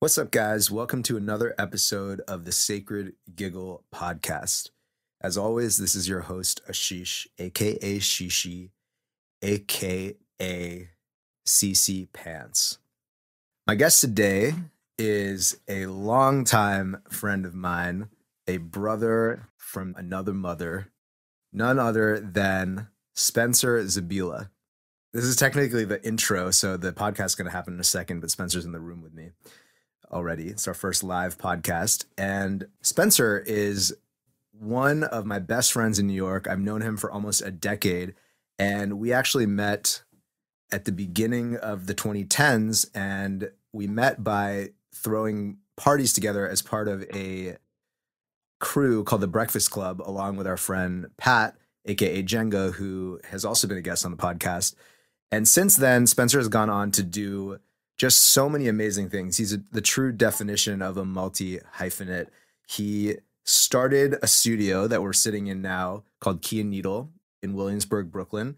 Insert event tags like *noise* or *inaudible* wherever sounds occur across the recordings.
What's up, guys? Welcome to another episode of the Sacred Giggle podcast. As always, this is your host, Ashish, aka Shishi, aka CC Pants. My guest today is a longtime friend of mine, a brother from another mother, none other than Spencer Zabiela. This is technically the intro, so the podcast is going to happen in a second, but Spencer's in the room with me already. It's our first live podcast. And Spencer is one of my best friends in New York. I've known him for almost a decade. And we actually met at the beginning of the 2010s. And we met by throwing parties together as part of a crew called the Breakfast Club, along with our friend Pat, aka Jenga, who has also been a guest on the podcast. And since then, Spencer has gone on to do just so many amazing things. He's a, the true definition of a multi hyphenate. He started a studio that we're sitting in now called Key and Needle in Williamsburg, Brooklyn,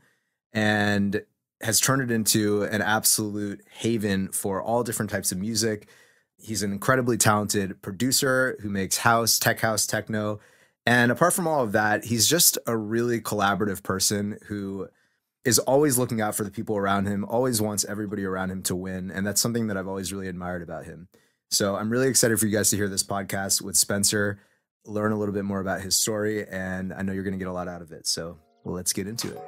and has turned it into an absolute haven for all different types of music. He's an incredibly talented producer who makes house, tech house, techno. And apart from all of that, he's just a really collaborative person who is always looking out for the people around him, always wants everybody around him to win. And that's something that I've always really admired about him. So I'm really excited for you guys to hear this podcast with Spencer, learn a little bit more about his story. And I know you're going to get a lot out of it. So well, let's get into it.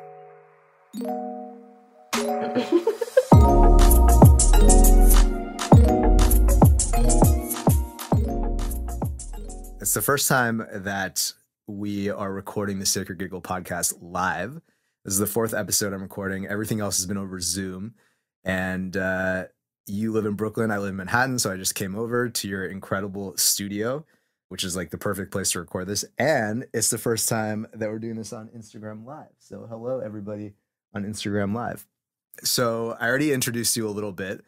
it's the first time that we are recording the Sacred Giggle podcast live. This is the fourth episode I'm recording. Everything else has been over Zoom. And uh, you live in Brooklyn. I live in Manhattan. So I just came over to your incredible studio, which is like the perfect place to record this. And it's the first time that we're doing this on Instagram Live. So hello, everybody on Instagram Live. So I already introduced you a little bit,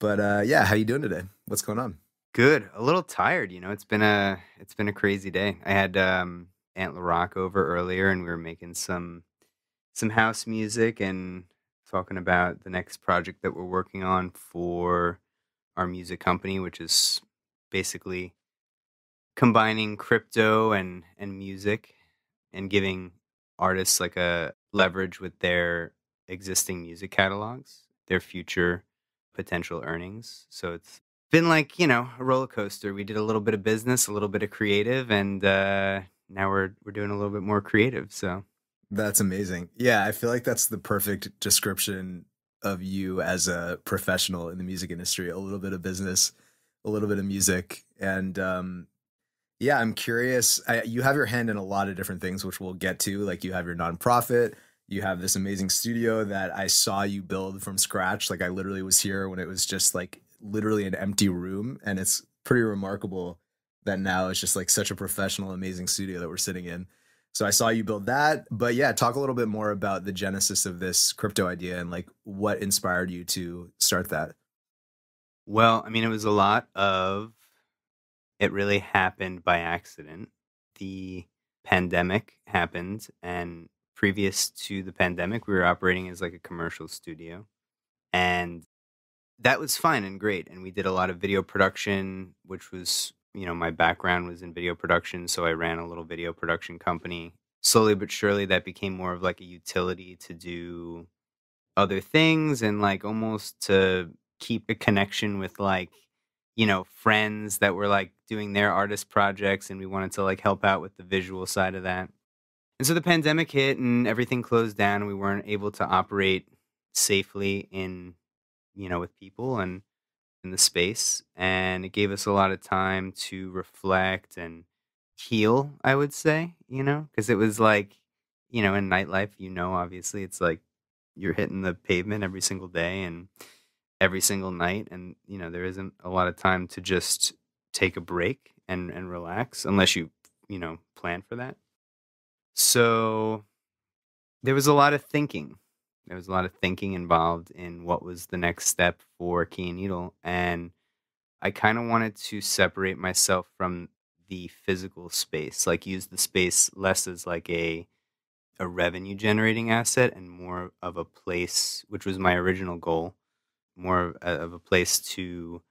but uh, yeah, how you doing today? What's going on? Good. A little tired, you know. It's been a it's been a crazy day. I had um Ant LaRock over earlier and we were making some some house music and talking about the next project that we're working on for our music company, which is basically combining crypto and and music and giving artists like a leverage with their existing music catalogs, their future potential earnings. So it's been like, you know, a roller coaster. We did a little bit of business, a little bit of creative, and uh, now we're we're doing a little bit more creative. So that's amazing. Yeah, I feel like that's the perfect description of you as a professional in the music industry. A little bit of business, a little bit of music, and um, yeah, I'm curious. I, you have your hand in a lot of different things, which we'll get to. Like you have your nonprofit, you have this amazing studio that I saw you build from scratch. Like I literally was here when it was just like literally an empty room, and it's pretty remarkable that now it's just like such a professional, amazing studio that we're sitting in. So I saw you build that. But yeah, talk a little bit more about the genesis of this crypto idea and like what inspired you to start that. Well, I mean, it was a lot of it really happened by accident. The pandemic happened, and previous to the pandemic, we were operating as like a commercial studio. And that was fine and great. And we did a lot of video production, which was you know, my background was in video production, so I ran a little video production company. Slowly but surely, that became more of like a utility to do other things and like almost to keep a connection with like, you know, friends that were like doing their artist projects and we wanted to like help out with the visual side of that. And so the pandemic hit and everything closed down we weren't able to operate safely in, you know, with people and in the space and it gave us a lot of time to reflect and heal i would say you know because it was like you know in nightlife you know obviously it's like you're hitting the pavement every single day and every single night and you know there isn't a lot of time to just take a break and and relax unless you you know plan for that. So there was a lot of thinking there was a lot of thinking involved in what was the next step for Key and Needle. And I kind of wanted to separate myself from the physical space, like use the space less as like a a revenue generating asset and more of a place, which was my original goal, more of a place to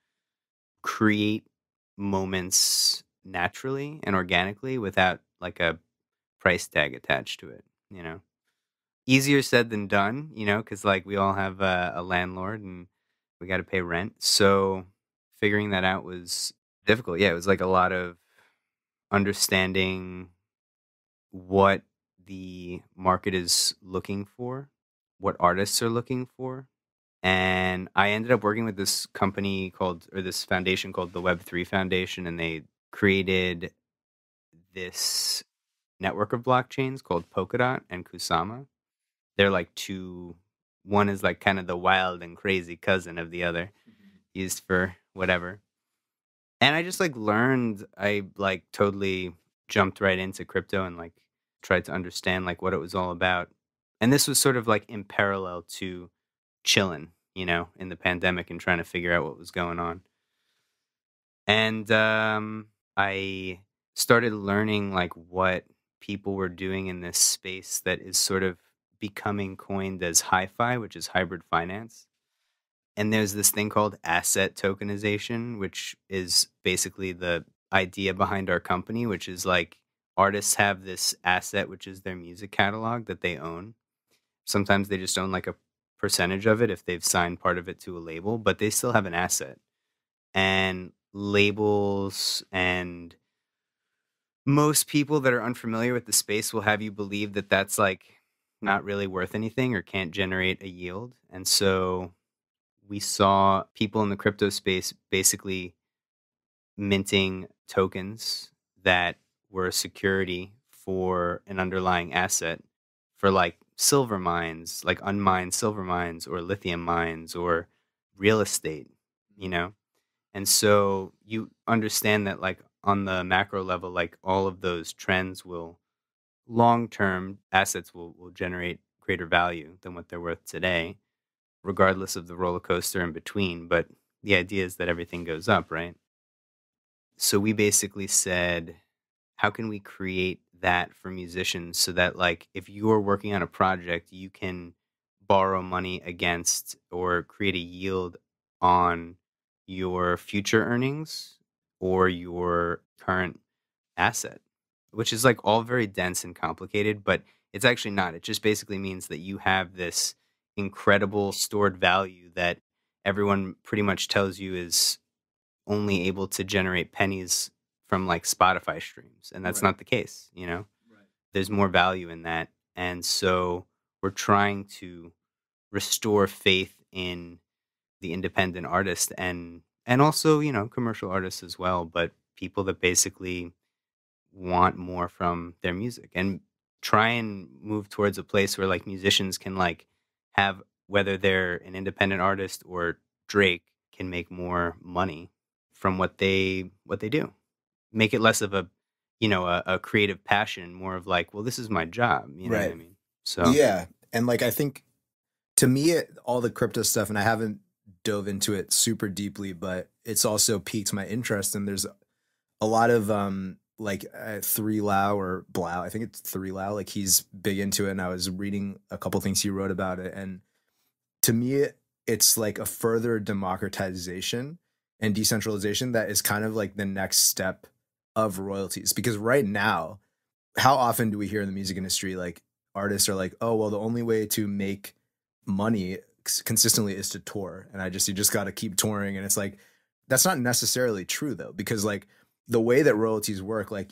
create moments naturally and organically without like a price tag attached to it, you know. Easier said than done, you know, cuz like we all have a, a landlord and we got to pay rent. So figuring that out was difficult. Yeah, it was like a lot of understanding what the market is looking for, what artists are looking for. And I ended up working with this company called, or this foundation called the Web3 Foundation, and they created this network of blockchains called Polkadot and Kusama. They're like two, one is like kind of the wild and crazy cousin of the other, mm-hmm. used for whatever. And I just like learned, I like totally jumped right into crypto and like tried to understand like what it was all about. And this was sort of like in parallel to chilling, you know, in the pandemic and trying to figure out what was going on. And um, I started learning like what people were doing in this space that is sort of becoming coined as hi-fi, which is hybrid finance. And there's this thing called asset tokenization, which is basically the idea behind our company, which is like artists have this asset, which is their music catalog that they own. Sometimes they just own like a percentage of it if they've signed part of it to a label, but they still have an asset. And labels and most people that are unfamiliar with the space will have you believe that that's like not really worth anything or can't generate a yield. And so we saw people in the crypto space basically minting tokens that were a security for an underlying asset for like silver mines, like unmined silver mines or lithium mines or real estate, you know? And so you understand that like on the macro level, like all of those trends will long term assets will, will generate greater value than what they're worth today, regardless of the roller coaster in between. But the idea is that everything goes up, right? So we basically said, how can we create that for musicians so that like if you're working on a project you can borrow money against or create a yield on your future earnings or your current asset which is like all very dense and complicated but it's actually not it just basically means that you have this incredible stored value that everyone pretty much tells you is only able to generate pennies from like Spotify streams, and that's right. not the case. You know, right. there's more value in that, and so we're trying to restore faith in the independent artist and and also you know commercial artists as well, but people that basically want more from their music and try and move towards a place where like musicians can like have whether they're an independent artist or Drake can make more money from what they what they do make it less of a you know a, a creative passion more of like well this is my job you know right. what i mean so yeah and like i think to me it, all the crypto stuff and i haven't dove into it super deeply but it's also piqued my interest and there's a lot of um like uh, 3LAU or Blau, I think it's 3LAU. Like he's big into it, and I was reading a couple things he wrote about it, and to me, it's like a further democratization and decentralization that is kind of like the next step of royalties because right now how often do we hear in the music industry like artists are like oh well the only way to make money consistently is to tour and i just you just got to keep touring and it's like that's not necessarily true though because like the way that royalties work like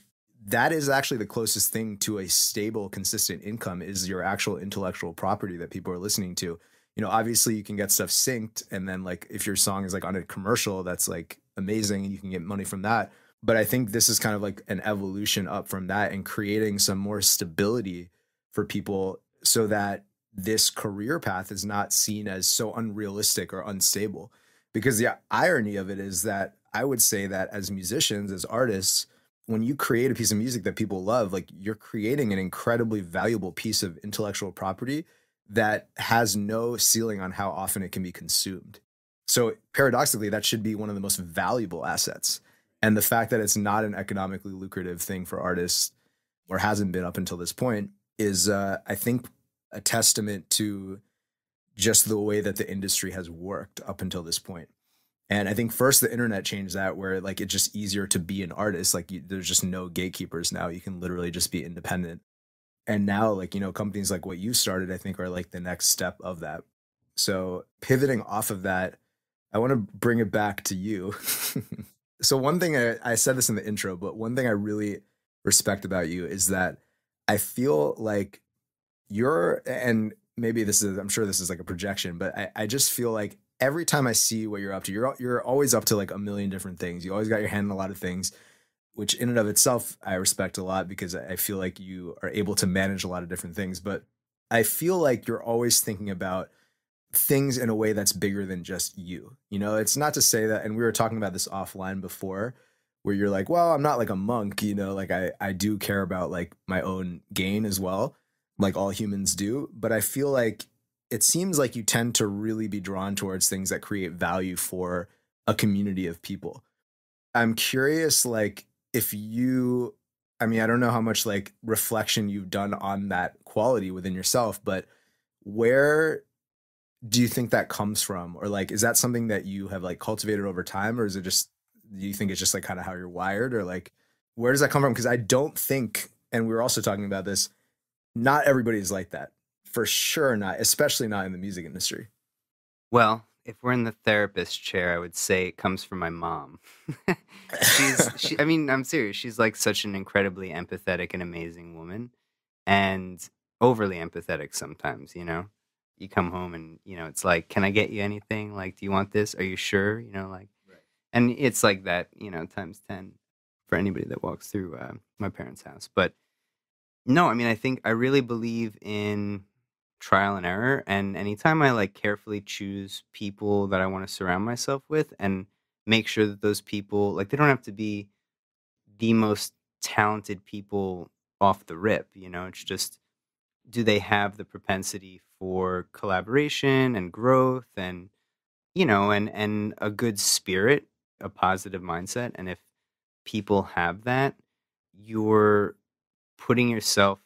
that is actually the closest thing to a stable consistent income is your actual intellectual property that people are listening to you know obviously you can get stuff synced and then like if your song is like on a commercial that's like amazing and you can get money from that but I think this is kind of like an evolution up from that and creating some more stability for people so that this career path is not seen as so unrealistic or unstable. Because the irony of it is that I would say that as musicians, as artists, when you create a piece of music that people love, like you're creating an incredibly valuable piece of intellectual property that has no ceiling on how often it can be consumed. So paradoxically, that should be one of the most valuable assets and the fact that it's not an economically lucrative thing for artists or hasn't been up until this point is uh, i think a testament to just the way that the industry has worked up until this point And I think first the internet changed that where like it's just easier to be an artist. Like you, there's just no gatekeepers now. You can literally just be independent. And now like, you know, companies like what you started, I think are like the next step of that. So pivoting off of that, I want to bring it back to you. *laughs* so one thing I, I said this in the intro, but one thing I really respect about you is that I feel like you're and maybe this is I'm sure this is like a projection, but I, I just feel like every time I see what you're up to, you're you're always up to like a million different things. You always got your hand in a lot of things, which in and of itself I respect a lot because I feel like you are able to manage a lot of different things. But I feel like you're always thinking about things in a way that's bigger than just you. You know, it's not to say that, and we were talking about this offline before, where you're like, well, I'm not like a monk, you know, like I I do care about like my own gain as well, like all humans do. But I feel like it seems like you tend to really be drawn towards things that create value for a community of people. I'm curious, like, if you, I mean, I don't know how much like reflection you've done on that quality within yourself, but where do you think that comes from? Or like, is that something that you have like cultivated over time, or is it just, do you think it's just like kind of how you're wired, or like, where does that come from? Because I don't think, and we were also talking about this, not everybody is like that for sure not, especially not in the music industry. Well, if we're in the therapist chair, I would say it comes from my mom. *laughs* she's, *laughs* she, I mean, I'm serious. She's like such an incredibly empathetic and amazing woman, and overly empathetic sometimes. You know, you come home and you know it's like, can I get you anything? Like, do you want this? Are you sure? You know, like, right. and it's like that. You know, times ten for anybody that walks through uh, my parents' house. But no, I mean, I think I really believe in trial and error and anytime i like carefully choose people that i want to surround myself with and make sure that those people like they don't have to be the most talented people off the rip you know? It's just do they have the propensity for collaboration and growth and you know and and a good spirit a positive mindset and if people have that you're putting yourself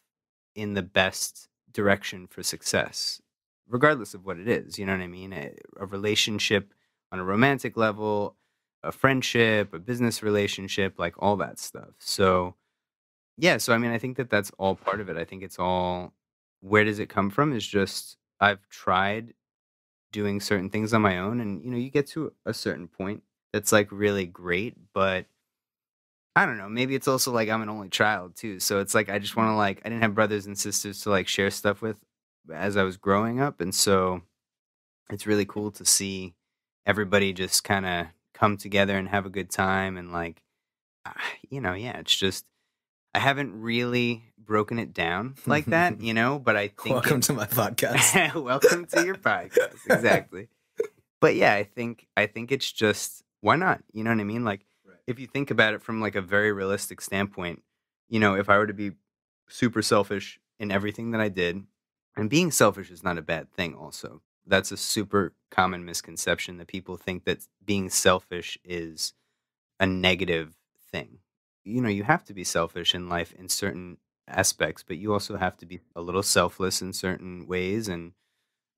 in the best direction for success, regardless of what it is. You know what I mean? A, a relationship on a romantic level, a friendship, a business relationship, like all that stuff. So, yeah, so I mean, I think that that's all part of it. I think it's all where does it come from is just I've tried doing certain things on my own and you know, you get to a certain point that's like really great, but I don't know. Maybe it's also like I'm an only child too. So it's like I just want to like I didn't have brothers and sisters to like share stuff with as I was growing up, and so it's really cool to see everybody just kind of come together and have a good time and like you know, yeah, it's just I haven't really broken it down like that, *laughs* you know, but I think Welcome it, to my podcast. *laughs* welcome to your podcast. Exactly. *laughs* but yeah, I think I think it's just why not? You know what I mean? Like if you think about it from like a very realistic standpoint, you know, if I were to be super selfish in everything that I did, and being selfish is not a bad thing, also. That's a super common misconception that people think that being selfish is a negative thing. You know, you have to be selfish in life in certain aspects, but you also have to be a little selfless in certain ways and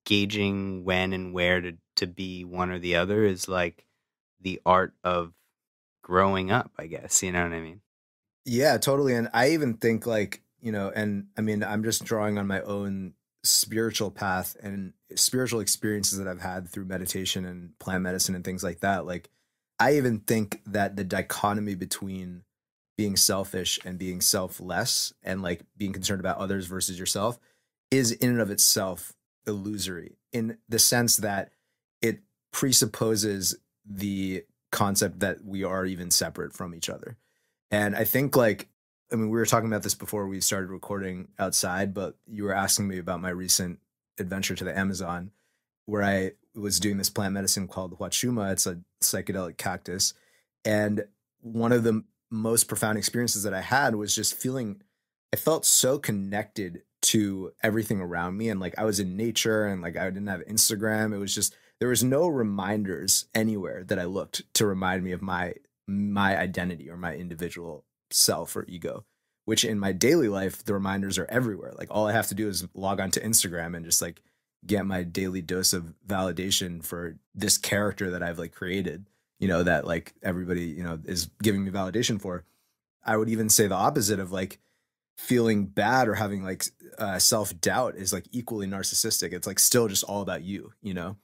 gauging when and where to, to be one or the other is like the art of growing up, I guess. You know what I mean? Yeah, totally. And I even think like, you know, and I mean, I'm just drawing on my own spiritual path and spiritual experiences that I've had through meditation and plant medicine and things like that. Like, I even think that the dichotomy between being selfish and being selfless and like being concerned about others versus yourself is in and of itself illusory in the sense that it presupposes the concept that we are even separate from each other. And I think like I mean we were talking about this before we started recording outside, but you were asking me about my recent adventure to the Amazon where I was doing this plant medicine called Huachuma. It's a psychedelic cactus. And one of the most profound experiences that I had was just feeling I felt so connected to everything around me and like I was in nature and like I didn't have Instagram. It was just there was no reminders anywhere that I looked to remind me of my my identity or my individual self or ego. Which in my daily life, the reminders are everywhere. Like all I have to do is log on to Instagram and just like get my daily dose of validation for this character that I've like created you know, that like everybody, you know, is giving me validation for. I would even say the opposite of like feeling bad or having like uh, self doubt is like equally narcissistic. It's like still just all about you, you know?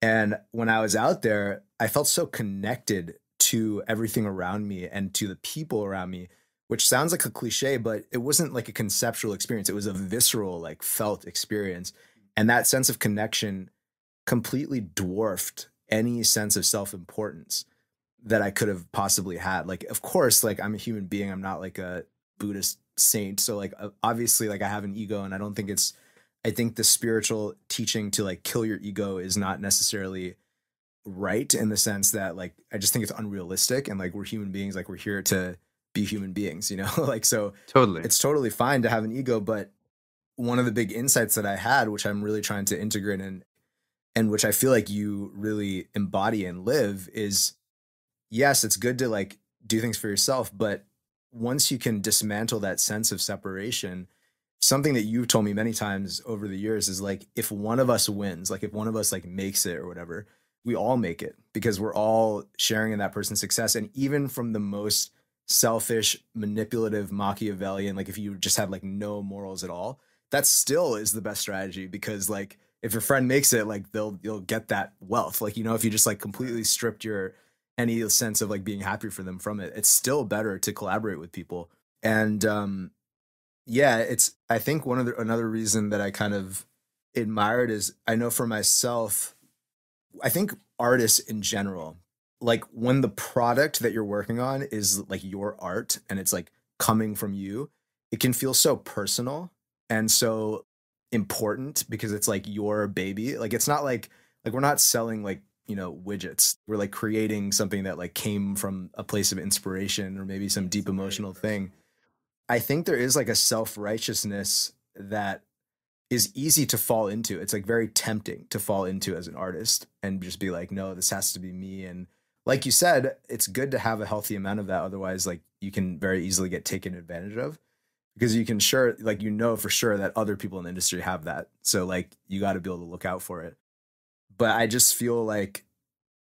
And when I was out there, I felt so connected to everything around me and to the people around me, which sounds like a cliche, but it wasn't like a conceptual experience. It was a visceral, like felt experience. And that sense of connection completely dwarfed any sense of self importance that I could have possibly had. Like, of course, like I'm a human being. I'm not like a Buddhist saint. So, like, obviously, like I have an ego, and I don't think it's, I think the spiritual teaching to like kill your ego is not necessarily right in the sense that like I just think it's unrealistic and like we're human beings like we're here to be human beings you know? *laughs* Like so totally. it's totally fine to have an ego but one of the big insights that I had which I'm really trying to integrate in and which I feel like you really embody and live is yes it's good to like do things for yourself but once you can dismantle that sense of separation something that you've told me many times over the years is like if one of us wins like if one of us like makes it or whatever we all make it because we're all sharing in that person's success. And even from the most selfish, manipulative, Machiavellian, like if you just have like no morals at all, that still is the best strategy because like if your friend makes it, like they'll you'll get that wealth. Like, you know, if you just like completely stripped your any sense of like being happy for them from it, it's still better to collaborate with people. And um yeah, it's I think one of the another reason that I kind of admired is I know for myself I think artists in general, like when the product that you're working on is like your art and it's like coming from you, it can feel so personal and so important because it's like your baby. Like it's not like like we're not selling like, you know, widgets. We're like creating something that like came from a place of inspiration or maybe some deep emotional thing. I think there is like a self-righteousness that is easy to fall into. It's like very tempting to fall into as an artist and just be like, no, this has to be me. And like you said, it's good to have a healthy amount of that. Otherwise, like you can very easily get taken advantage of because you can sure, like, you know, for sure that other people in the industry have that. So, like, you got to be able to look out for it. But I just feel like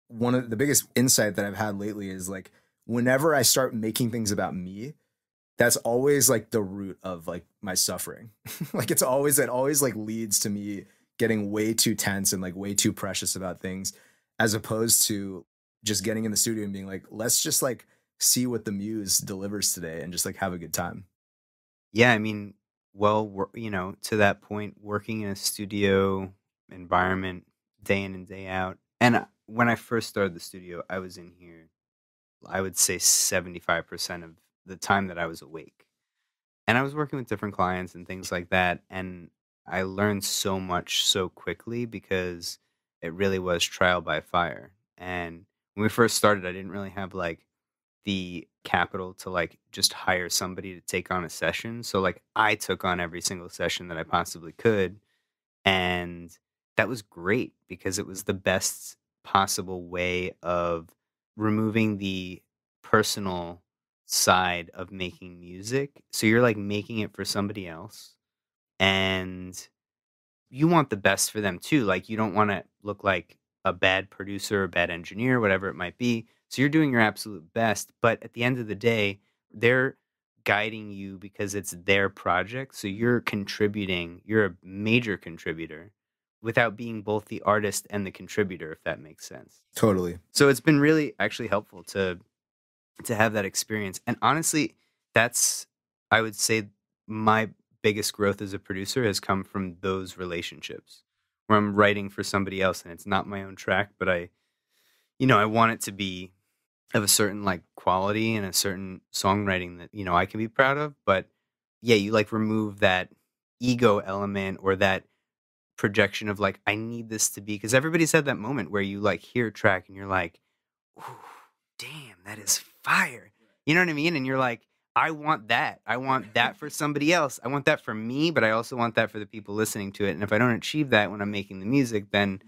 one of the biggest insight that I've had lately is like, whenever I start making things about me, that's always like the root of like my suffering. *laughs* like it's always that always like leads to me getting way too tense and like way too precious about things as opposed to just getting in the studio and being like let's just like see what the muse delivers today and just like have a good time. Yeah, I mean, well, you know, to that point working in a studio environment day in and day out. And uh, when I first started the studio, I was in here I would say 75% of the time that I was awake. And I was working with different clients and things like that. And I learned so much so quickly because it really was trial by fire. And when we first started, I didn't really have like the capital to like just hire somebody to take on a session. So like I took on every single session that I possibly could. And that was great because it was the best possible way of removing the personal side of making music. So you're like making it for somebody else and you want the best for them too. Like you don't want to look like a bad producer, a bad engineer, whatever it might be. So you're doing your absolute best, but at the end of the day, they're guiding you because it's their project. So you're contributing, you're a major contributor without being both the artist and the contributor if that makes sense. Totally. So it's been really actually helpful to to have that experience. And honestly, that's I would say my biggest growth as a producer has come from those relationships where I'm writing for somebody else and it's not my own track, but I you know, I want it to be of a certain like quality and a certain songwriting that, you know, I can be proud of, but yeah, you like remove that ego element or that projection of like I need this to be because everybody's had that moment where you like hear a track and you're like, damn, that is fire. You know what I mean? And you're like, I want that. I want that for somebody else. I want that for me, but I also want that for the people listening to it. And if I don't achieve that when I'm making the music, then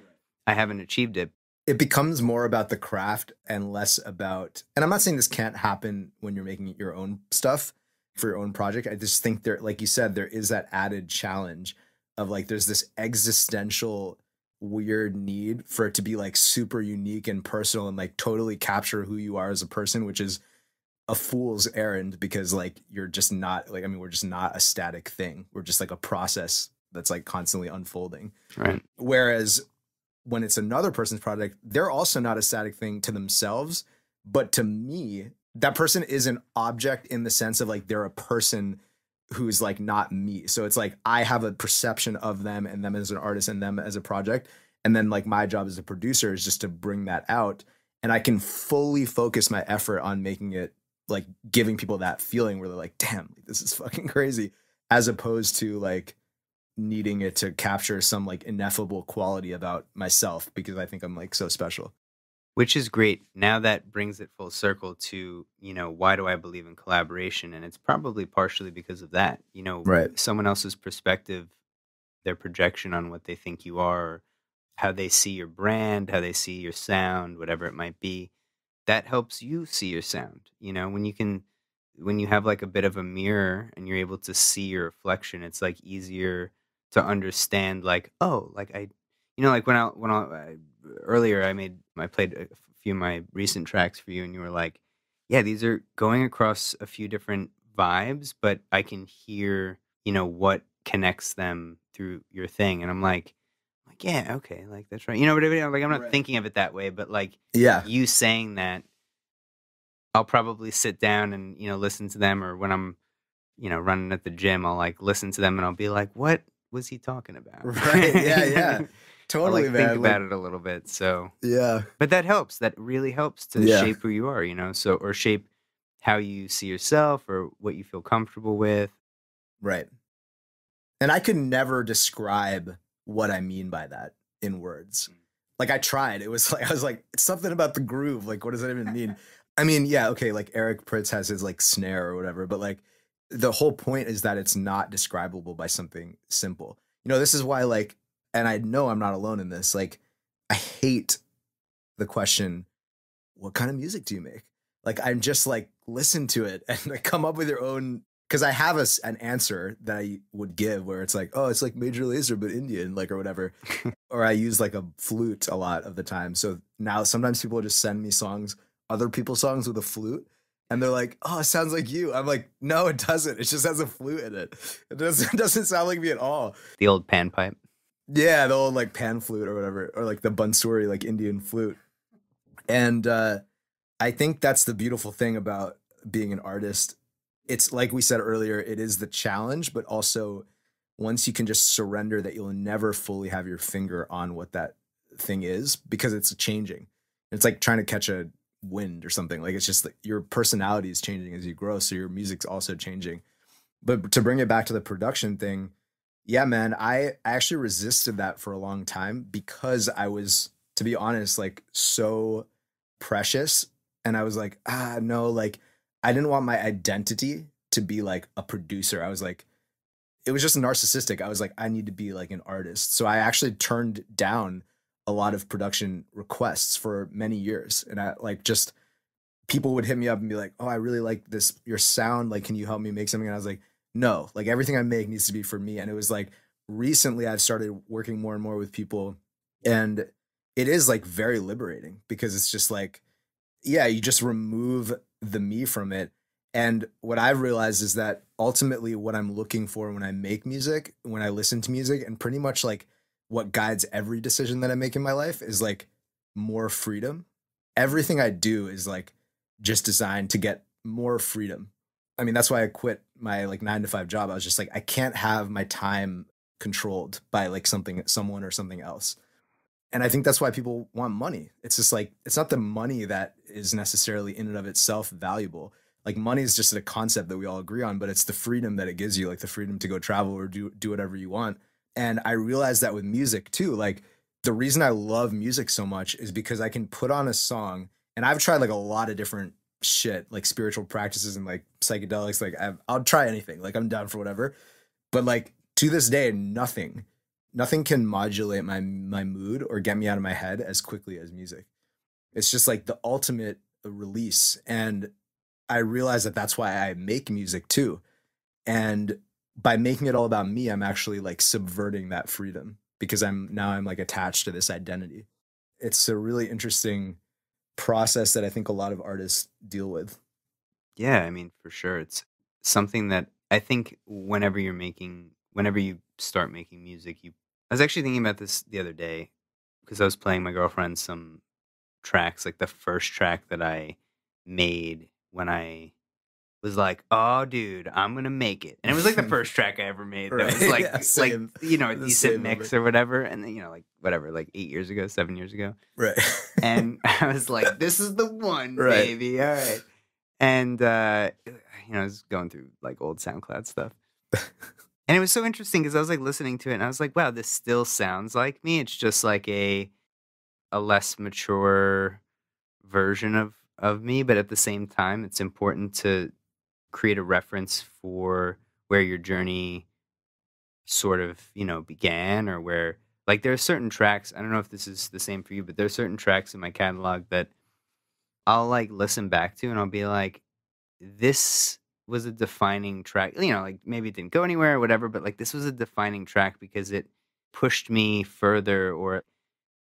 I haven't achieved it. It becomes more about the craft and less about, and I'm not saying this can't happen when you're making your own stuff for your own project. I just think there, like you said, there is that added challenge of like, there's this existential weird need for it to be like super unique and personal and like totally capture who you are as a person, which is a fool's errand because like you're just not like I mean we're just not a static thing. We're just like a process that's like constantly unfolding. Right. Whereas when it's another person's product, they're also not a static thing to themselves, but to me, that person is an object in the sense of like they're a person who's like not me. So it's like I have a perception of them and them as an artist and them as a project. And then like my job as a producer is just to bring that out. And I can fully focus my effort on making it like giving people that feeling where they're like, damn, this is fucking *laughs* crazy. As opposed to like needing it to capture some like ineffable quality about myself because I think I'm like so special. Which is great. Now that brings it full circle to, you know, why do I believe in collaboration? And it's probably partially because of that. You know, Right. someone else's perspective, their projection on what they think you are, how they see your brand, how they see your sound, whatever it might be, that helps you see your sound. You know, when you can, when you have like a bit of a mirror and you're able to see your reflection, it's like easier to understand, like, oh, like I, you know, like when I, when I, I earlier I made, I played a few of my recent tracks for you and you were like, yeah, these are going across a few different vibes, but I can hear, you know, what connects them through your thing. And I'm like, like, yeah, okay, like that's right. You know, but you know, like I'm not Right. thinking of it that way, but like Yeah. you saying that, I'll probably sit down and, you know, listen to them or when I'm, you know, running at the gym, I'll like listen to them and I'll be like, what was he talking about? *laughs* Right. Yeah, yeah. *laughs* Totally, like man. think Like, about it a little bit. So Yeah. but that helps that really helps to Yeah. shape who you are you know so or shape how you see yourself or what you feel comfortable with Right. And I could never describe what I mean by that in words. Mm. Like I tried. It was *laughs* like I was like, it's something about the groove. Like, what does that even mean? *laughs* I mean, yeah, okay, like Eric Prydz has his like snare or whatever, but like the whole point is that it's not describable by something simple. You know, this is why like, and I know I'm not alone in this. Like, I hate the question, what kind of music do you make? Like, I'm just like, listen to it *laughs* and like come up with your own because I have a, an answer that I would give where it's like, oh, it's like Major Lazer but Indian, like or whatever. *laughs* or I use like a flute a lot of the time. So now sometimes people just send me songs, other people's songs with a flute, and they're like, oh, it sounds like you. I'm like, no, it doesn't. It just has a flute in it. It doesn't it *laughs* doesn't sound like me at all. the old panpipe Yeah, the old like pan flute or whatever, or like the bansuri, like Indian flute. And uh, I think that's the beautiful thing about being an artist. It's like we said earlier, it is the challenge, but also once you can just surrender that you'll never fully have your finger on what that thing is because it's changing. It's like trying to catch a wind or something. Like it's just like your personality is changing as you grow, so your music's also changing. But to bring it back to the production thing, yeah, man, I actually resisted that for a long time because I was, to be honest, like so precious. And I was like, ah, no, like I didn't want my identity to be like a producer. I was like, it was just narcissistic. I was like, I need to be like an artist. So I actually turned down a lot of production requests for many years. And I like just people would hit me up and be like, Oh, I really like this, your sound. Like, can you help me make something? And I was like, No, like everything I make needs to be for me. And it was like recently I've started working more and more with people. And it is like very liberating because it's just like, yeah, you just remove the me from it. And what I've realized is that ultimately what I'm looking for when I make music, when I listen to music, and pretty much like what guides every decision that I make in my life is like more freedom. Everything I do is like just designed to get more freedom. I mean, that's why I quit my like nine to five job. I was just like, I can't have my time controlled by like something, someone or something else. And I think that's why people want money. It's just like, it's not the money that is necessarily in and of itself valuable. Like money is just a concept that we all agree on, but it's the freedom that it gives you, like the freedom to go travel or do do whatever you want. And I realized that with music too. Like the reason I love music so much is because I can put on a song, and I've tried like a lot of different shit, like spiritual practices and like psychedelics. Like I've, I'll try anything. Like I'm down for whatever. But like to this day, nothing, nothing can modulate my my mood or get me out of my head as quickly as music. It's just like the ultimate release, and I realize that that's why I make music too. And by making it all about me, I'm actually like subverting that freedom because I'm now I'm like attached to this identity. It's a really interesting process that I think a lot of artists deal with. Yeah, I mean, for sure. It's something that I think whenever you're making, whenever you start making music, you. I was actually thinking about this the other day because I was playing my girlfriend some tracks, like the first track that I made when I was like, "Oh, dude, I'm gonna make it," and it was like the *laughs* first track I ever made. That was like, yeah, like you know, a The decent mix or whatever, and then you know, like whatever, like eight years ago, seven years ago, Right. and *laughs* I was like, "This is the *laughs* one, Right. baby." All right, and uh, you know, I was going through like old SoundCloud stuff. And it was so interesting because I was like listening to it and I was like, wow, this still sounds like me. It's just like a a less mature version of of me, but at the same time, it's important to create a reference for where your journey sort of, you know, began or where like there are certain tracks, I don't know if this is the same for you, but there are certain tracks in my catalog that I'll like listen back to and I'll be like this was a defining track. You know, like maybe it didn't go anywhere or whatever, but like this was a defining track because it pushed me further or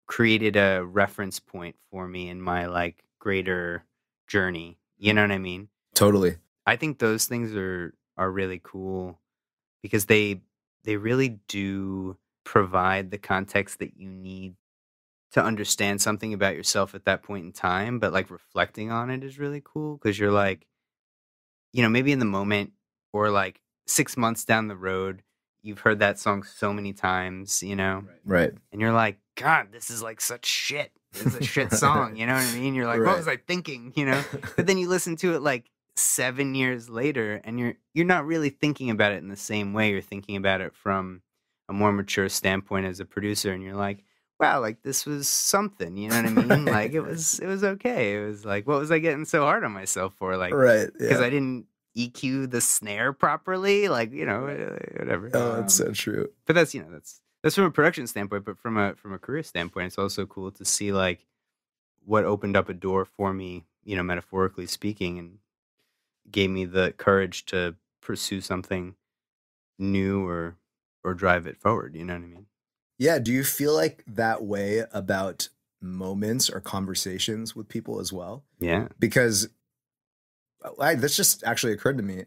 created a reference point for me in my like greater journey. You know what I mean? totally. I think those things are are really cool because they they really do provide the context that you need to understand something about yourself at that point in time but like reflecting on it is really cool because you're like you know maybe in the moment or like 6 months down the road you've heard that song so many times you know Right. and you're like god this is like such shit. It's a shit *laughs* song you know what i mean? You're like Right. what was i thinking? you know? *laughs* But then you listen to it like seven years later and you're you're not really thinking about it in the same way you're thinking about it from a more mature standpoint as a producer and you're like wow like this was something you know what i mean Right. like it *laughs* was it was okay it was like what was i getting so hard on myself for like right. because Yeah. i didn't eq the snare properly like you know uh, whatever oh, that's Um, so true. but that's you know that's that's from a production standpoint but from a from a career standpoint it's also cool to see like what opened up a door for me you know metaphorically speaking and gave me the courage to pursue something new or or drive it forward you know what i mean Yeah. Do you feel like that way about moments or conversations with people as well? yeah Because uh, I, this just actually occurred to me.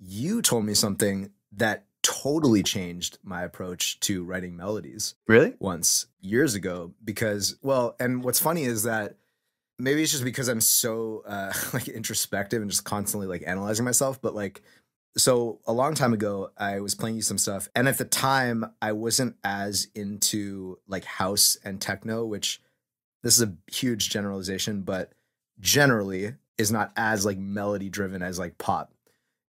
You told me something that totally changed my approach to writing melodies really once years ago. Because, well, and what's funny is that maybe it's just because I'm so uh, *laughs* like introspective and just constantly like analyzing myself, but like so a long time ago i was playing you some stuff and at the time i wasn't as into like house and techno which this is a huge generalization but generally is not as like melody driven as like pop.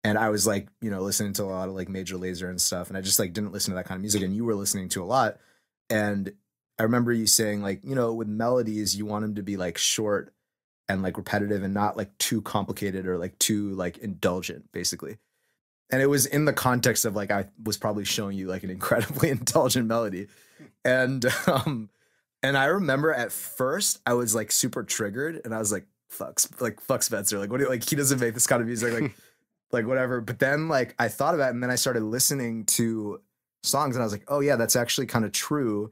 And i was like you know listening to a lot of like Major Lazer and stuff and i just like didn't listen to that kind of music and you were listening to a lot and i remember you saying like you know with melodies you want them to be like short and like repetitive and not like too complicated or like too like indulgent basically and it was in the context of like I was probably showing you like an *laughs* incredibly indulgent melody, and um, and I remember at first I was like super triggered, and I was like, "Fuck, like fuck Spencer, like what do you like? He doesn't make this kind of music, like *laughs* like whatever." But then like I thought about it, and then I started listening to songs, and I was like, "Oh yeah, that's actually kind of true."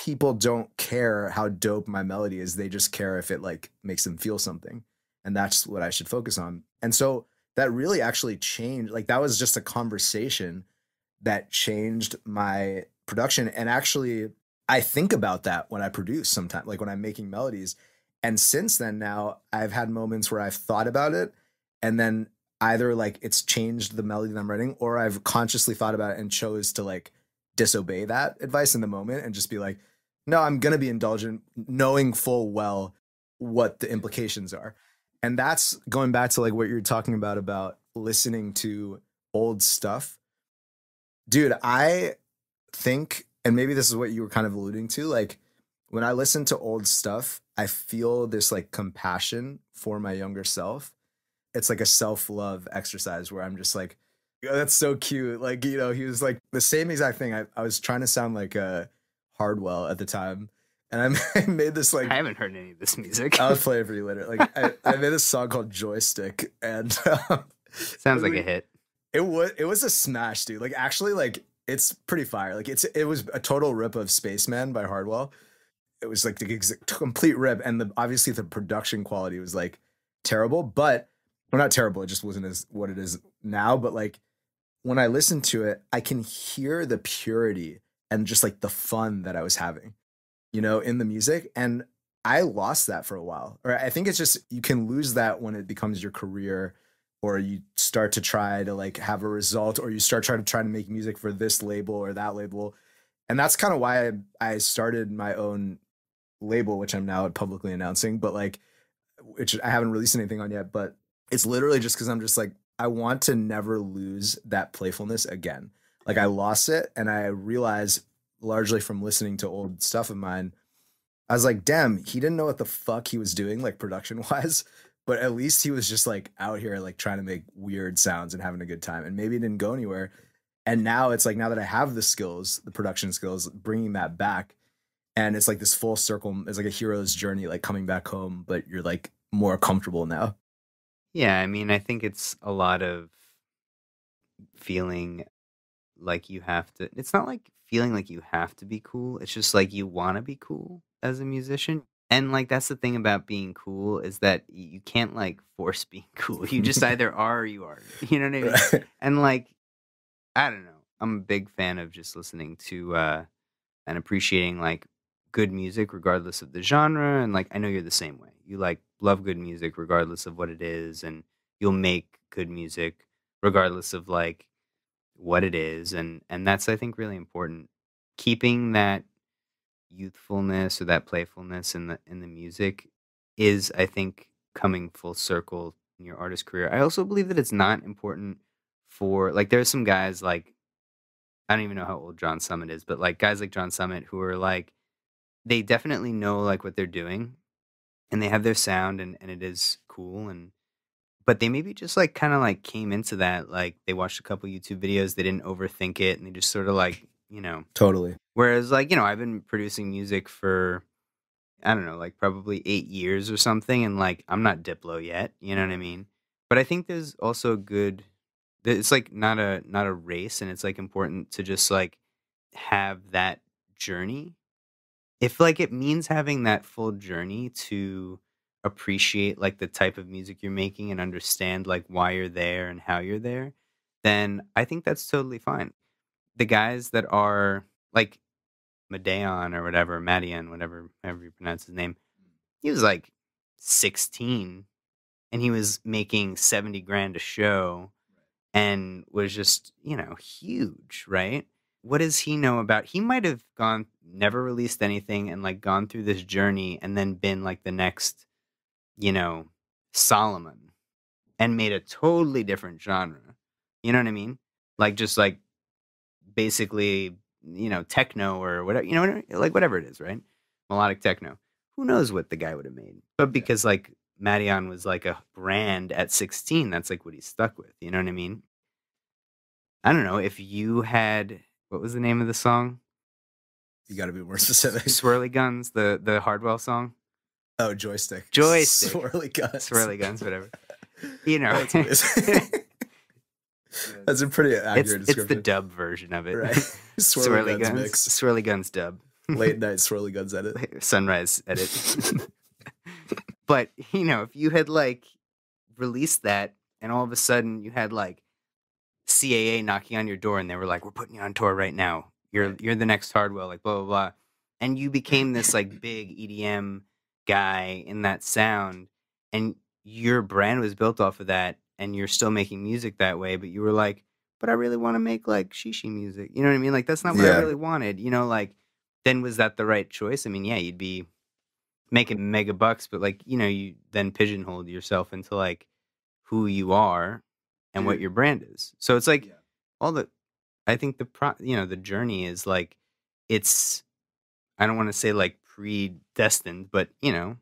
People don't care how dope my melody is; they just care if it like makes them feel something, and that's what I should focus on. And so that really actually changed like that was just a conversation that changed my production and actually i think about that when i produce sometimes like when i'm making melodies and since then now i've had moments where i've thought about it and then either like it's changed the melody that i'm writing or i've consciously thought about it and chose to like disobey that advice in the moment and just be like no i'm gonna be indulgent knowing full well what the implications are. And that's going back to like what you're talking about about listening to old stuff. Dude i think and maybe this is what you were kind of alluding to like when i listen to old stuff i feel this like compassion for my younger self. It's like a self-love exercise where i'm just like "Oh, that's so cute like you know he was like the same exact thing i, I was trying to sound like uh hardwell at the time and *laughs* i made this like i haven't heard any of this music I'll *laughs* play it for you later. Like I, I made a song called Joystick, and *laughs* um, sounds like a hit it was it was a smash, dude. Like actually, like It's pretty fire. Like it's it was a total rip of Spaceman by Hardwell. It was like the complete rip, and the obviously the production quality was like terrible, but well, not terrible. It just wasn't as what it is now. But like when I listen to it, I can hear the purity and just like the fun that I was having, you know, in the music. And I lost that for a while. Or I think it's just you can lose that when it becomes your career or you start to try to like have a result or you start trying to try to make music for this label or that label. And that's kind of why I, I started my own label, which I'm now publicly announcing, but like, which I haven't released anything on yet, but it's literally just because I'm just like, I want to never lose that playfulness again. Like I lost it and I realized largely from listening to old stuff of mine, I was like, damn, he didn't know what the fuck he was doing, like production *laughs* wise but at least he was just like out here like trying to make weird sounds and having a good time and maybe it didn't go anywhere. And now it's like now that i have the skills the production skills bringing that back and it's like this full circle it's like a hero's journey like coming back home but you're like more comfortable now yeah i mean i think it's a lot of feeling like you have to it's not like feeling like you have to be cool it's just like you want to be cool as a musician and like that's the thing about being cool is that you can't like force *laughs* being cool. You just *laughs* either are or you are. *laughs* You know what I mean? Right. And like I don't know. I'm a big fan of just listening to uh and appreciating like good music regardless of the genre and like I know you're the same way. You like love good music regardless of what it is and you'll make good music regardless of like what it is and and that's I think really important. Keeping that youthfulness or that playfulness in the in the music is I think coming full circle in your artist career. I also believe that it's not important for like there's some guys like I don't even know how old John Summit is, but like guys like John Summit who are like they definitely know like what they're doing and they have their sound and, and it is cool and but they maybe just like kind of like came into that like they watched a couple YouTube videos, they didn't overthink it and they just sort of like you know. Totally. Whereas, like, you know, I've been producing music for, I don't know, like probably eight years or something. And like, I'm not Diplo yet. You know what I mean? But I think there's also a good, it's like not a, not a race. And it's like important to just like have that journey. If like it means having that full journey to appreciate like the type of music you're making and understand like why you're there and how you're there, then I think that's totally fine the guys that are like Madeon or whatever, Madian, whatever, however you pronounce his name, he was like 16 and he was making 70 grand a show and was just, you know, huge, right? What does he know about? He might have gone, never released anything and like gone through this journey and then been like the next, you know, Solomun and made a totally different genre. You know what I mean? Like just like basically you know techno or whatever you know like whatever it is right melodic techno who knows what the guy would have made but because like Madeon was like a brand at 16 that's like what he's stuck with you know what i mean i don't know if you had what was the name of the song you got to be more specific swirly guns the the hardwell song oh joystick joystick swirly guns swirly guns whatever you *laughs* know *laughs* That's a pretty accurate it's, it's the dub version of it. Right. *laughs* Swirly, swirly guns, guns mix. Swirly guns dub. Late night swirly guns edit. Sunrise edit. but, you know, if you had like released that and all of a sudden you had like CAA knocking on your door and they were like, We're putting you on tour right now. You're you're the next Hardwell, like blah blah blah. And you became this *laughs* like big EDM guy in that sound and your brand was built off of that and you're still making music that way, but you were like, but I really want to make like shishi music. You know what I mean? Like that's not what yeah. I really wanted. You know, like then was that the right choice? I mean, yeah, you'd be making mega bucks, but like, you know, you then pigeonholed yourself into like who you are and what mm-hmm. your brand is. So it's like yeah. all the I think the pro you know, the journey is like it's I don't want to say like predestined, but you know,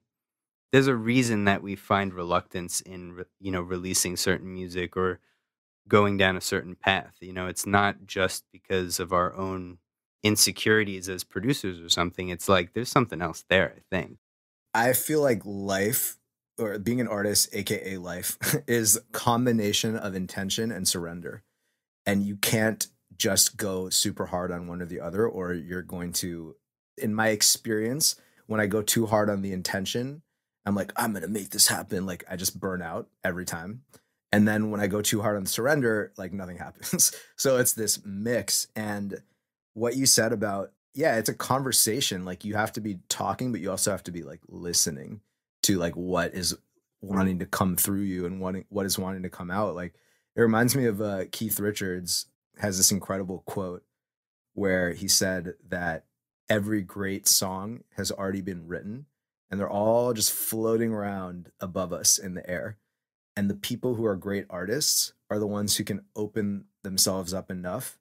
there's a reason that we find reluctance in you know releasing certain music or going down a certain path you know it's not just because of our own insecurities as producers or something it's like there's something else there i think i feel like life or being an artist aka life *laughs* is combination of intention and surrender and you can't just go super hard on one or the other, or you're going to, in my experience, when I go too hard on the intention, I'm like, I'm gonna make this happen. Like I just burn out every time. And then when I go too hard on surrender, like nothing *laughs* happens. so it's this mix. And what you said about, yeah, it's a conversation. Like you have to be talking, but you also have to be like listening to like what is wanting to come through you and wanting what is wanting to come out. Like it reminds me of uh, Keith Richards has this incredible quote where he said that every great song has already been written and they're all just floating around above us in the air. And the people who are great artists are the ones who can open themselves up enough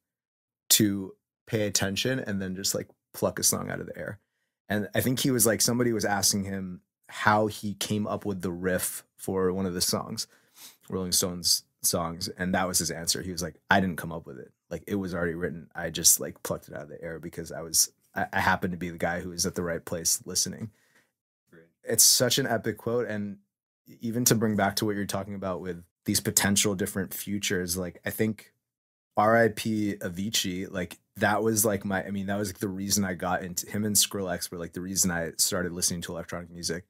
to pay attention and then just like pluck a song out of the air. And I think he was like, somebody was asking him how he came up with the riff for one of the songs, Rolling Stones songs. And that was his answer. He was like, I didn't come up with it. Like it was already written. I just like plucked it out of the air because I was, I, I happened to be the guy who was at the right place listening it's such an epic quote and even to bring back to what you're talking about with these potential different futures like i think rip avicii like that was like my i mean that was like the reason i got into him and skrillex were like the reason i started listening to electronic music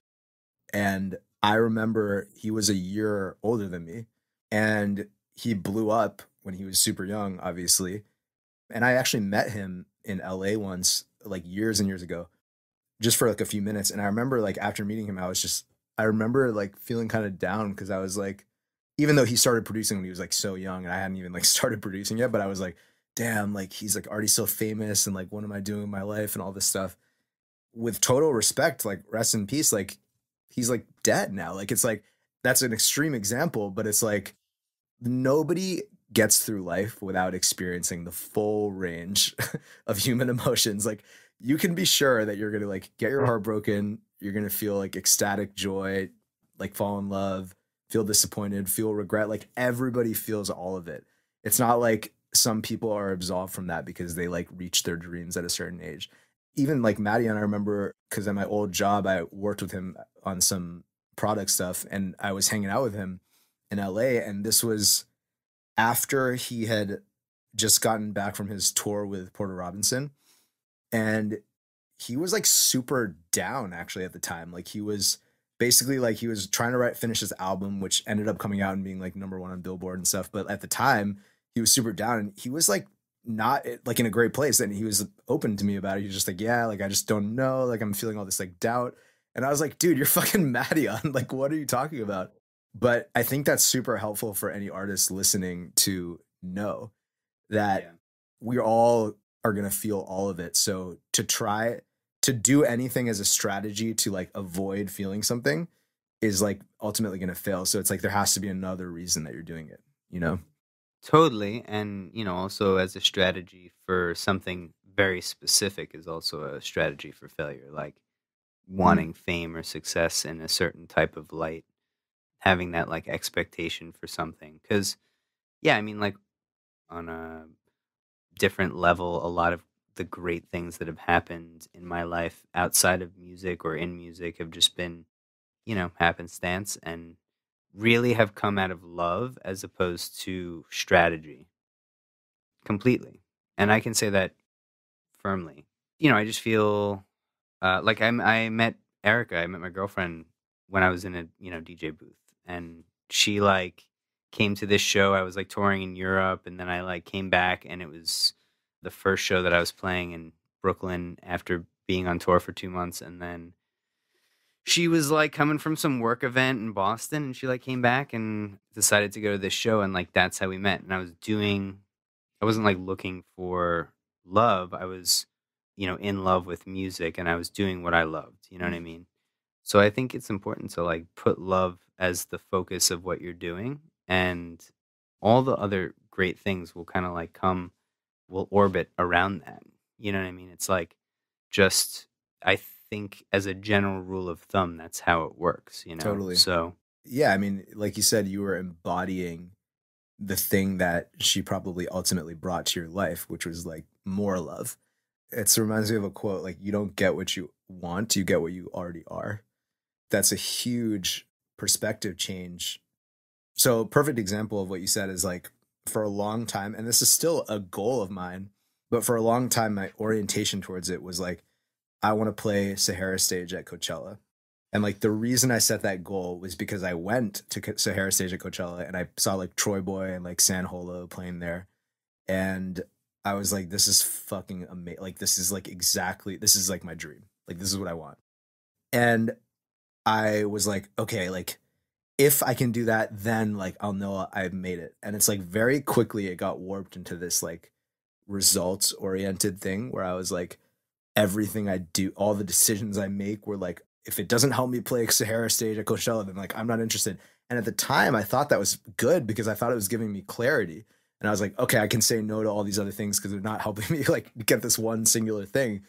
and i remember he was a year older than me and he blew up when he was super young obviously and i actually met him in la once like years and years ago just for like a few minutes. And I remember like after meeting him, I was just I remember like feeling kind of down because I was like, even though he started producing when he was like so young and I hadn't even like *laughs* started producing yet, but I was like, damn, like he's like already so famous and like what am I doing in my life and all this stuff. With total respect, like rest in peace, like he's like dead now. Like it's like that's an extreme example, but it's like nobody gets through life without experiencing the full range *laughs* of human emotions. Like you can be sure that you're gonna like get your uh-huh. heart broken. You're gonna feel like ecstatic joy, like fall in love, feel disappointed, feel regret. Like everybody feels all of it. It's not like some people are absolved from that because they like reach their dreams at a certain age. Even like Madeon I remember because at my old job I worked with him on some product stuff and I was hanging out with him in LA and this was after he had just gotten back from his tour with Porter Robinson and he was like super down actually at the time. Like he was basically like he was trying to write finish his album, which ended up coming out and being like number one on Billboard and stuff. But at the time, he was super down and he was like not eh, like in a great place. And he was open to me about it. He was just like, yeah, like I just don't know. Like I'm feeling all this like doubt. And I was like, dude, you're *laughs* fucking Madeon. like, what are you talking about? But I think that's super helpful for any artist listening to know that yeah. we're all are going to feel all of it. So to try to do anything as a strategy to like avoid feeling something is like ultimately going to fail. So it's like there has to be another reason that you're doing it, you know? Totally. And, you know, also as a strategy for something very specific is also a strategy for failure, like mm-hmm. wanting mm. fame or success in a certain type of light, having that like expectation for something. Cause, yeah, I mean, like on a different level a lot of the great things that have happened in my life outside of music or in music have just been, you know, happenstance and really have come out of love as opposed to strategy completely. And I can say that firmly. You know, I just feel uh, like I'm, I met Erica, I met my girlfriend when I was in a, you know, DJ booth and she like came to this show. I was like touring in Europe, and then I like came back, and it was the first show that I was playing in Brooklyn after being on tour for two months, and then she was like coming from some work event in Boston, and she like came back and decided to go to this show, and like that's how we met. And I was doing, I wasn't like looking for love. I was, you know, in love with music, and I was doing what I loved. You know what I mm. mean? So I think it's important to like put love as the focus of what you're doing and all the other great things will kind of like come will orbit around that you know what i mean it's like just i think as a general rule of thumb that's how it works you know? Totally. So yeah i mean like you said you were embodying the thing that she probably ultimately brought to your life which was like more love. It reminds me of a quote like you don't get what you want you get what you already are. That's a huge perspective change. So perfect example of what you said is like for a long time, and this is still a goal of mine, but for a long time, my orientation towards it was like, I want to play Sahara stage at Coachella. And like the reason I set that goal was because I went to Sahara stage at Coachella and I saw like TroyBoi and like San Holo playing there. And I was like, this is fucking amazing. Like, this is like exactly, this is like my dream. Like, this is what I want. And I was like, okay, like, if I can do that, then like I'll know I've made it. And it's like very quickly it got warped into this like results oriented thing where I was like, everything I do, all the decisions I make were like, if it doesn't help me play Sahara stage at Coachella, then like I'm not interested. And at the time, I thought that was good because I thought it was giving me clarity. And I was like, okay, I can say no to all these other things because they're not helping *laughs* me like get this one singular thing.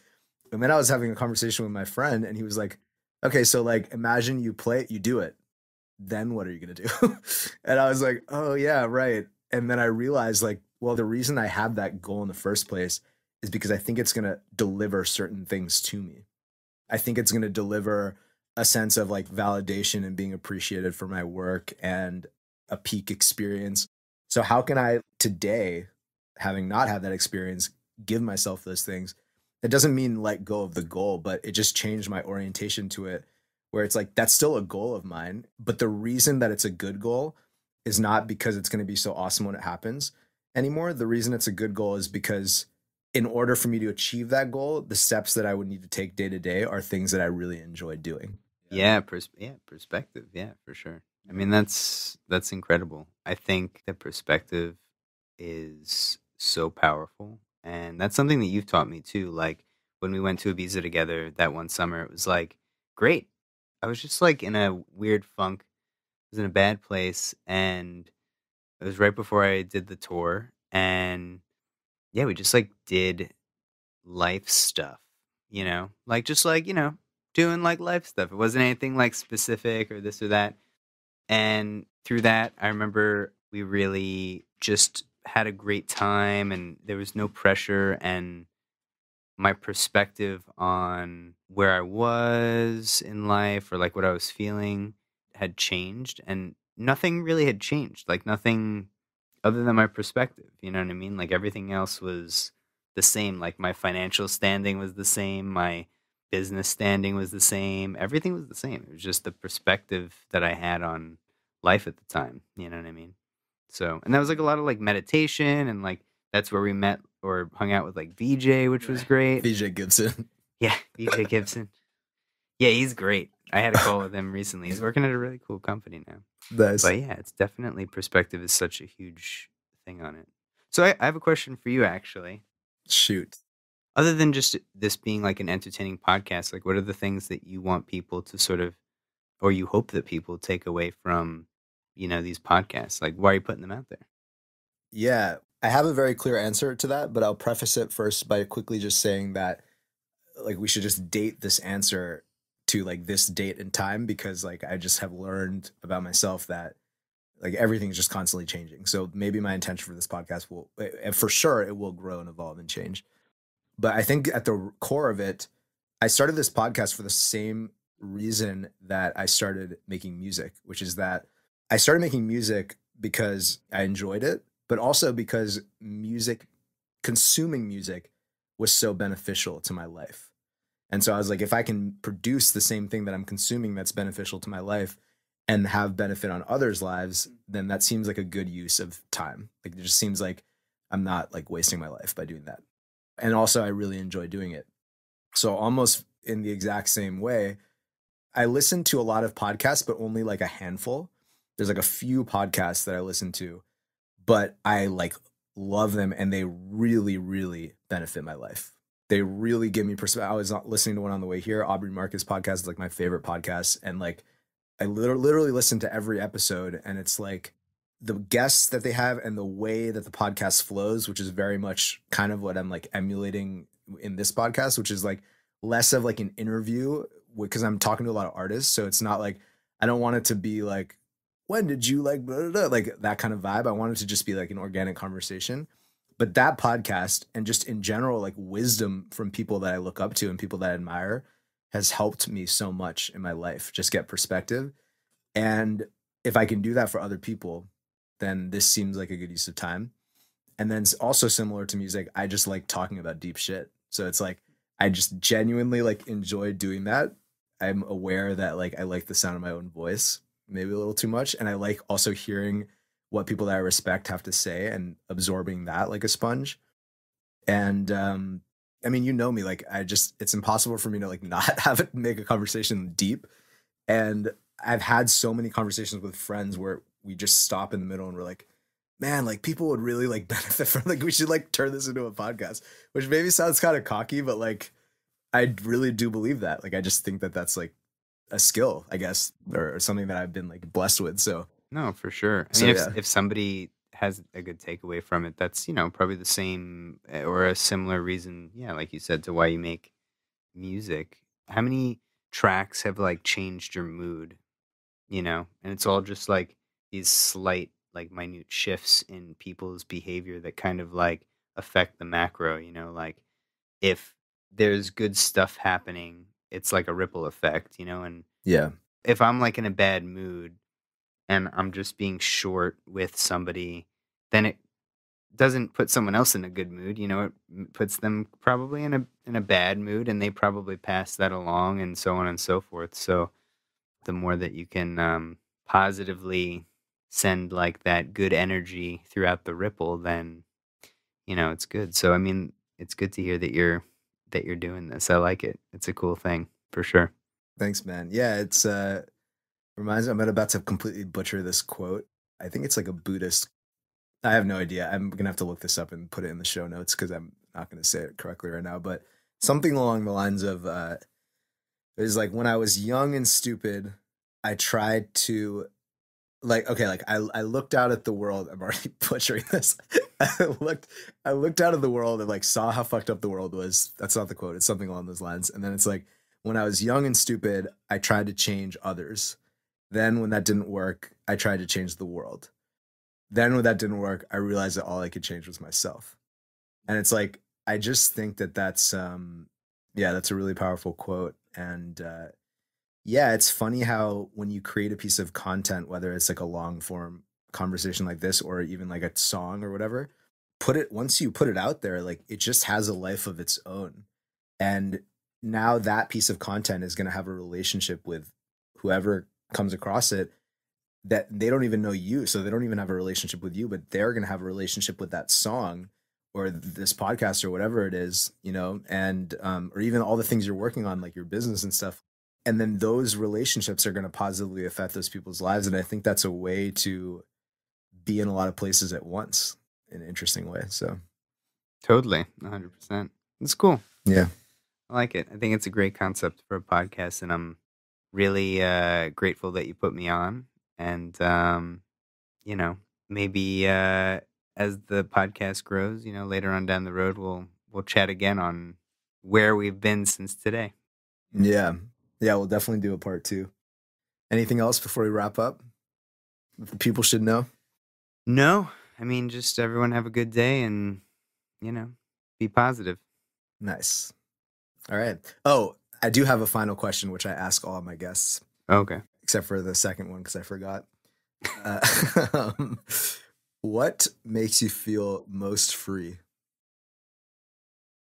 And then I was having a conversation with my friend, and he was like, okay, so like imagine you play it, you do it. Then what are you gonna do? *laughs* and I was like, oh yeah, right. And then I realized like, well, the reason I have that goal in the first place is because I think it's gonna deliver certain things to me. I think it's gonna deliver a sense of like validation and being appreciated for my work and a peak experience. So how can I today, having not had that experience, give myself those things? It doesn't mean let go of the goal, but it just changed my orientation to it where it's like that's still a goal of mine, but the reason that it's a good goal is not because it's going to be so awesome when it happens anymore. The reason it's a good goal is because in order for me to achieve that goal, the steps that I would need to take day to day are things that I really enjoy doing. Yeah, pers- yeah, perspective. Yeah, for sure. I mean, that's that's incredible. I think that perspective is so powerful, and that's something that you've taught me too. Like when we went to Ibiza together that one summer, it was like great. I was just like in a weird funk. I was in a bad place, and it was right before I did the tour, and yeah, we just like did life stuff, you know, like just like you know doing like life stuff. It wasn't anything like specific or this or that. And through that, I remember we really just had a great time and there was no pressure and my perspective on where I was in life or like what I was feeling had changed and nothing really had changed. Like nothing other than my perspective, you know what I mean? Like everything else was the same. Like my financial standing was the same, my business standing was the same. Everything was the same. It was just the perspective that I had on life at the time. You know what I mean? So, and that was like a lot of like meditation and like that's where we met or hung out with like VJ, which was *laughs* great. VJ Gibson. Yeah, VJ Gibson. Yeah, he's great. I had a call with *laughs* him recently. He's working at a really cool company now. Nice. But yeah, it's definitely perspective is such a huge thing on it. So I, I have a question for you actually. Shoot other than just this being like an entertaining podcast, like what are the things that you want people to sort of, or you hope that people take away from, you know, these podcasts? Like, why are you putting them out there? Yeah, I have a very clear answer to that, but I'll preface it first by quickly just saying that, like, we should just date this answer to like this date and time because, like, I just have learned about myself that like everything's just constantly changing. So maybe my intention for this podcast will, eh, eh, for sure, it will grow and evolve and change. But I think at the core of it, I started this podcast for the same reason that I started making music, which is that I started making music because I enjoyed it, but also because music, consuming music, was so beneficial to my life. And so I was like, if I can produce the same thing that I'm consuming that's beneficial to my life and have benefit on others' lives, then that seems like a good use of time. Like it just seems like I'm not like wasting my life by doing that and also I really enjoy doing it. So almost in the exact same way, I listen to a lot of podcasts, but only like a handful. There's like a few podcasts that I listen to, but I like love them and they really, really benefit my life. They really give me perspective. I was listening to one on the way here. Aubrey Marcus podcast is like my favorite podcast. And like I literally, literally listen to every episode and it's like the guests that they have and the way that the podcast flows, which is very much kind of what I'm like emulating in this podcast, which is like less of like an interview because I'm talking to a lot of artists. So it's not like I don't want it to be like, when did you like blah, blah, blah, like that kind of vibe? I want it to just be like an organic conversation. But that podcast and just in general, like wisdom from people that I look up to and people that I admire has helped me so much in my life, just get perspective. And if I can do that for other people, then this seems like a good use of time. And then it's also similar to music, I just like talking about deep shit. So it's like I just genuinely like enjoy doing that. I'm aware that like I like the sound of my own voice, maybe a little too much, and I like also hearing what people that I respect have to say and absorbing that like a sponge. And um I mean, you know me, like I just it's impossible for me to like *laughs* not have it make a conversation deep. And I've had so many conversations with friends where we just stop in the middle and we're like, man, like people would really like *laughs* benefit from like we should like turn this into a podcast, which maybe sounds kind of cocky, but like I really do believe that. Like I just think that that's like a skill, I guess, or, or something that I've been like blessed with. So No, for sure. I So, mean, if yeah. if somebody has a good takeaway from it, that's you know probably the same eh, or a similar reason. Yeah, like you said, to why you make music. How many tracks have like changed your mood? You know, and it's all just like these slight, like minute shifts in people's behavior that kind of like affect the macro. You know, like if there's good stuff happening, it's like a ripple effect. You know, and yeah, if I'm like in a bad mood and I'm just being short with somebody, then it doesn't put someone else in a good mood. You know, it puts them probably in a in a bad mood, and they probably pass that along, and so on and so forth. So, the more that you can um, positively send like that good energy throughout the ripple, then you know it's good. So, I mean, it's good to hear that you're that you're doing this. I like it. It's a cool thing for sure. thanks, man. Yeah, it's uh reminds me I'm about to completely butcher this quote. I think it's like a Buddhist. I have no idea. I'm gonna have to look this up and put it in the show notes because I'm not gonna say it correctly right now. But something along the lines of uh it was like when I was young and stupid, I tried to like okay, like I I looked out at the world. I'm already *laughs* butchering this. I looked I looked out at the world and like saw how fucked up the world was. That's not the quote. It's something along those lines. And then it's like when I was young and stupid, I tried to change others. Then when that didn't work, I tried to change the world. Then when that didn't work, I realized that all I could change was myself. And it's like I just think that that's um yeah, that's a really powerful quote and uh yeah, it's funny how when you create a piece of content whether it's like a long form conversation like this or even like a song or whatever, put it once you put it out there like it just has a life of its own. And now that piece of content is going to have a relationship with whoever comes across it that they don't even know you so they don't even have a relationship with you but they're going to have a relationship with that song or this podcast or whatever it is you know and um, or even all the things you're working on like your business and stuff and then those relationships are going to positively affect those people's lives and i think that's a way to be in a lot of places at once in an interesting way so Totally, 100%. It's cool. yeah I like it. I think it's a great concept for a podcast, and I'm really uh, grateful that you put me on. And um, you know, maybe uh, as the podcast grows, you know, later on down the road, we'll we'll chat again on where we've been since today. yeah yeah we'll definitely do a part two anything else before we wrap up that people should know No, I mean, just everyone have a good day, and you know, be positive. Nice. All right. Oh, I do have a final question, which I ask all my guests, Okay. except for the second one because I forgot. Uh, *laughs* um, what makes you feel most free?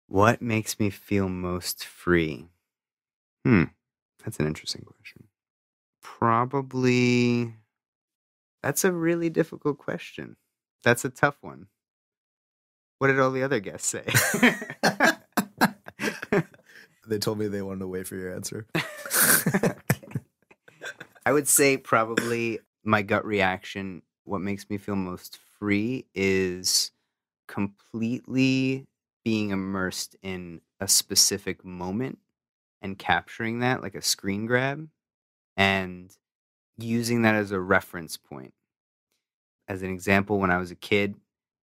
What makes me feel most free? Hmm, that's an interesting question. Probably. That's a really difficult question. That's a tough one. What did all the other guests say? *laughs* *laughs* They told me they wanted to wait for your answer. *laughs* I would say probably my gut reaction, what makes me feel most free is completely being immersed in a specific moment and capturing that like a screen grab and using that as a reference point. As an example, when I was a kid,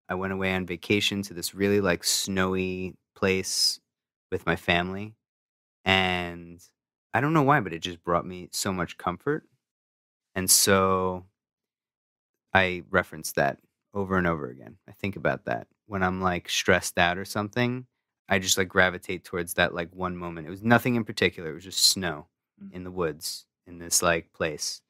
I went away on vacation to this really like snowy place with my family. And I don't know why, but it just brought me so much comfort. And so I reference that over and over again. I think about that when I'm like stressed out or something. I just like gravitate towards that like one moment. It was nothing in particular. It was just snow Mm. in the woods in this like place.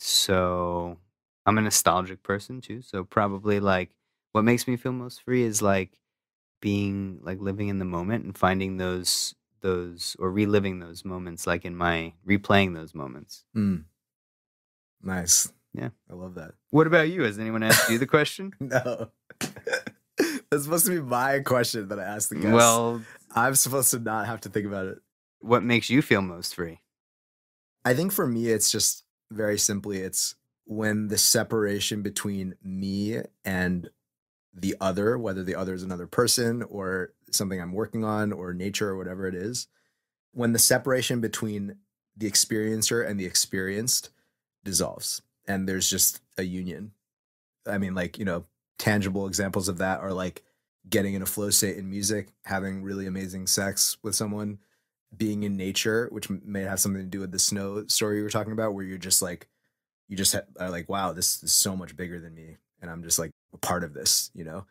So I'm a nostalgic person too, so probably like what makes me feel most free is like being like living in the moment and finding those those or reliving those moments like in my replaying those moments. Mm. Nice. Yeah. I love that. What about you? Has anyone asked you the question? *laughs* No. *laughs* That's supposed to be my question that I asked the guest. well, I'm supposed to not have to think about it. what makes you feel most free? I think for me, it's just very simply, it's when the separation between me and the other, whether the other is another person or something I'm working on or nature or whatever it is, when the separation between the experiencer and the experienced dissolves and there's just a union. I mean, like, you know, tangible examples of that are like getting in a flow state in music, having really amazing sex with someone, being in nature, which may have something to do with the snow story you were talking about, where you're just like, you just are like, wow, this is so much bigger than me. And I'm just like a part of this, you know?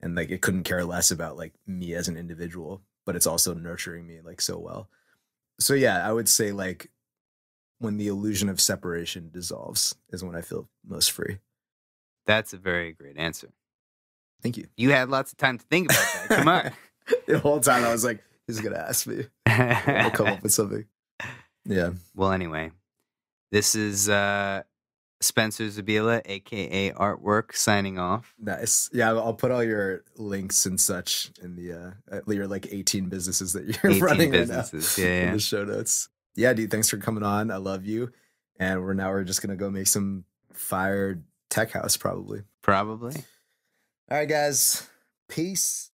And like, it couldn't care less about like me as an individual, but it's also nurturing me like so well. So, yeah, I would say like when the illusion of separation dissolves is when I feel most free. That's a very great answer. Thank you. You had lots of time to think about that. Come on. *laughs* the whole time I was like, he's going to ask me. I'll come up with something. *laughs* Yeah. well, anyway, this is uh, Spencer Zabiela, aka Artwerk, signing off. Nice. Yeah, I'll put all your links and such in the uh your like 18 businesses that you're *laughs* 18 running businesses. right now Yeah, in yeah. the show notes. Yeah, dude, thanks for coming on. I love you. And we're now we're just gonna go make some fire tech house probably. Probably. All right, guys. Peace.